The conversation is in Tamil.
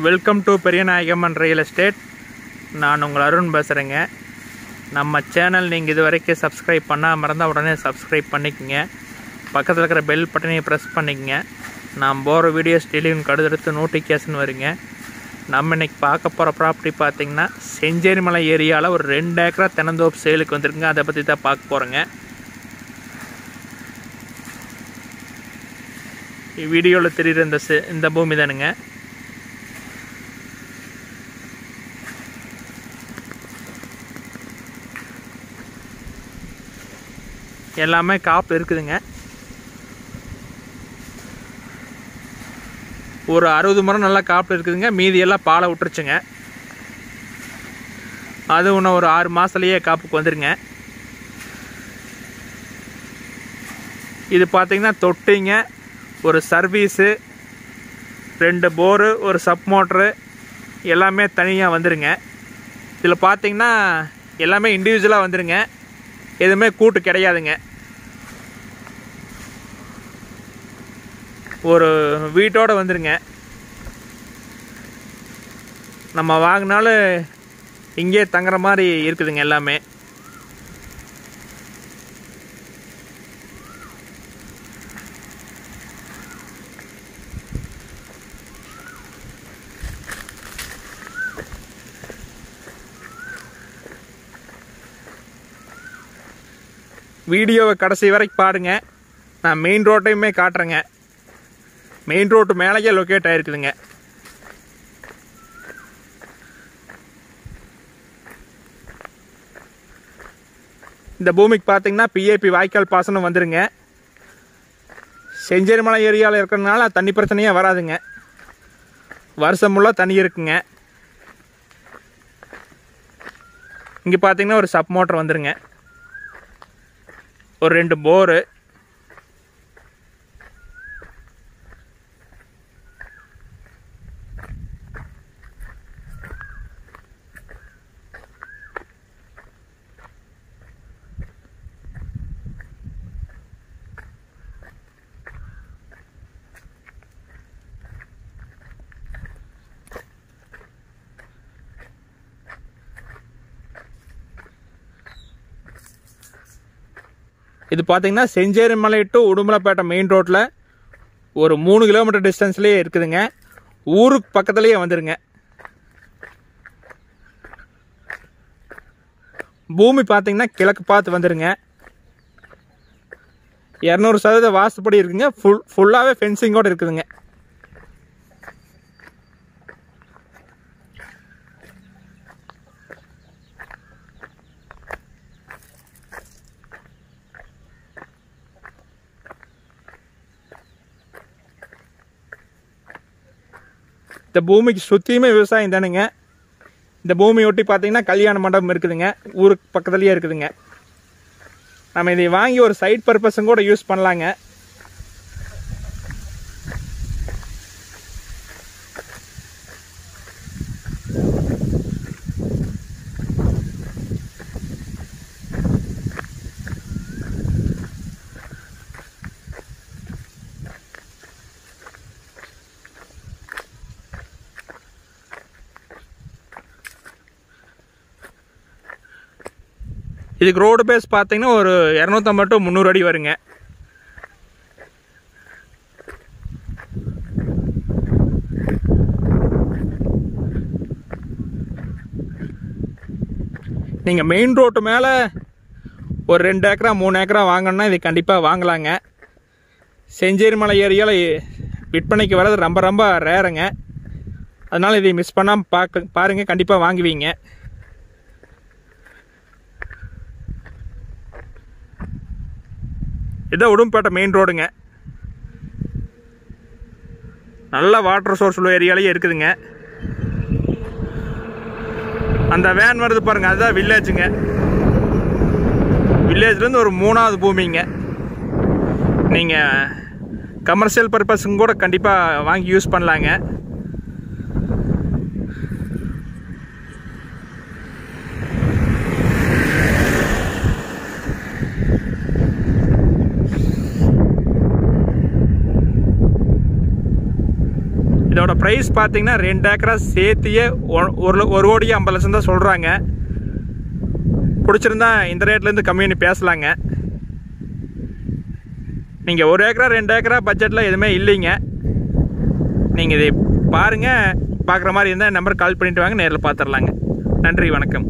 Welcome to Periyanayagamman real estate நான் உங்கள் அருண் பேசுகிறேங்க நம்ம சேனல் நீங்கள் இது வரைக்கும் சப்ஸ்கிரைப் பண்ணால் மறந்தால் உடனே சப்ஸ்கிரைப் பண்ணிக்கோங்க. பக்கத்தில் இருக்கிற பெல் பட்டனையும் ப்ரெஸ் பண்ணிக்கோங்க. நான் போகிற வீடியோஸ் டெலிவன் கடுதெடுத்து நோட்டிஃபிகேஷன் வருங்க. நம்ம இன்னைக்கு பார்க்க போகிற ப்ராப்பர்ட்டி பார்த்தீங்கன்னா செஞ்சேரிமலை ஏரியாவில் ஒரு ரெண்டு ஏக்கரா தினந்தோப்பு சேலுக்கு வந்திருக்குங்க. அதை பற்றி தான் பார்க்க போகிறேங்க வீடியோவில் தெரிகிற இந்த இந்த பூமி தானுங்க. எல்லாமே காப்பு இருக்குதுங்க. ஒரு அறுபது மரம் நல்லா காப்பு இருக்குதுங்க. மீதியெல்லாம் பாலை விட்டுருச்சுங்க. அது இன்னும் ஒரு ஆறு மாதத்துலேயே காப்புக்கு வந்துருங்க. இது பார்த்திங்கன்னா தொட்டிங்க ஒரு சர்வீஸு ரெண்டு போரு ஒரு சப் மோட்ரு எல்லாமே தனியாக வந்துருங்க. இதில் பார்த்திங்கன்னா எல்லாமே இண்டிவிஜுவலாக வந்துருங்க. எதுவுமே கூட்டு கிடையாதுங்க. ஒரு வீட்டோட வந்துருங்க. நம்ம வாங்கினாலும் இங்கே தங்குற மாதிரி இருக்குதுங்க எல்லாமே. வீடியோவை கடைசி வரைக்கும் பாருங்க. நான் மெயின் ரோட்டையுமே காட்டுறேங்க. மெயின் ரோட்டு மேலேயே லொக்கேட் ஆயிருக்குதுங்க. இந்த பூமிக்கு பார்த்தீங்கன்னா பிஏபி வாய்க்கால் பாசனம் வந்துருங்க. செஞ்சேரிமலை ஏரியாவில் இருக்கிறதுனால தண்ணி பிரச்சனையே வராதுங்க. வருஷம் ஃபுல்லாக தண்ணி இருக்குங்க. இங்கே பார்த்தீங்கன்னா ஒரு சப் மோட்டர் வந்துருங்க. ஒரு ரெண்டு போரு இது பார்த்தீங்கன்னா செஞ்சேரிமலை டு உடுமலைப்பேட்டை மெயின் ரோட்டில் ஒரு மூணு கிலோமீட்டர் டிஸ்டன்ஸ்லேயே இருக்குதுங்க. ஊருக்கு பக்கத்துலேயே வந்துடுங்க பூமி பார்த்தீங்கன்னா கிழக்கு பார்த்து வந்துடுங்க இரநூறு சதவீத வாசுப்படி இருக்குங்க. ஃபுல் ஃபுல்லாகவே ஃபென்சிங்கோடு இருக்குதுங்க. இந்த பூமிக்கு சுற்றியுமே விவசாயம் தானுங்க. இந்த பூமி ஒட்டி பார்த்தீங்கன்னா கல்யாண மண்டபம் இருக்குதுங்க. ஊருக்கு பக்கத்துலேயே இருக்குதுங்க. நம்ம இதை வாங்கி ஒரு சைட் பர்பஸும் கூட யூஸ் பண்ணலாங்க. இதுக்கு ரோடு பேஸ் பார்த்தீங்கன்னா ஒரு இரநூத்தம்பது டு முந்நூறு அடி வருங்க. நீங்கள் மெயின் ரோட்டு மேலே ஒரு ரெண்டு ஏக்கரா மூணு ஏக்கரா வாங்கணும்னா இது கண்டிப்பாக வாங்கலாங்க. செஞ்சேரி மலை ஏரியாவில் விற்பனைக்கு வர்றது ரொம்ப ரொம்ப ரேருங்க அதனால் இதை மிஸ் பண்ணாமல் பார்க்க பாருங்கள் கண்டிப்பாக வாங்குவீங்க. இதான் உடும்பேட்டை மெயின் ரோடுங்க நல்ல வாட்டர் சோர்ஸ் உள்ள ஏரியாலேயே இருக்குதுங்க. அந்த வேன் வருது பாருங்க அதுதான் வில்லேஜுங்க வில்லேஜ்லேருந்து ஒரு மூணாவது பூமிங்க. நீங்கள் கமர்ஷியல் பர்பஸுங்க கூட கண்டிப்பாக வாங்கி யூஸ் பண்ணலாங்க. ப்ரைஸ் பார்த்தீங்கன்னா ரெண்டு ஏக்கரா சேர்த்தியே ஒ- ஒரு ஒரு கோடி ஐம்பது லட்சம் தான் சொல்கிறாங்க பிடிச்சிருந்தா இந்த ரேட்லேருந்து கம்மி பண்ணி பேசலாங்க. நீங்கள் ஒரு ஏக்கரா ரெண்டு ஏக்கரா பட்ஜெட்டில் எதுவுமே இல்லைங்க. நீங்கள் இதை பாருங்கள் பார்க்குற மாதிரி இருந்தால் நம்பர் கால் பண்ணிவிட்டு வாங்க நேரில் பார்த்துடலாங்க நன்றி வணக்கம்.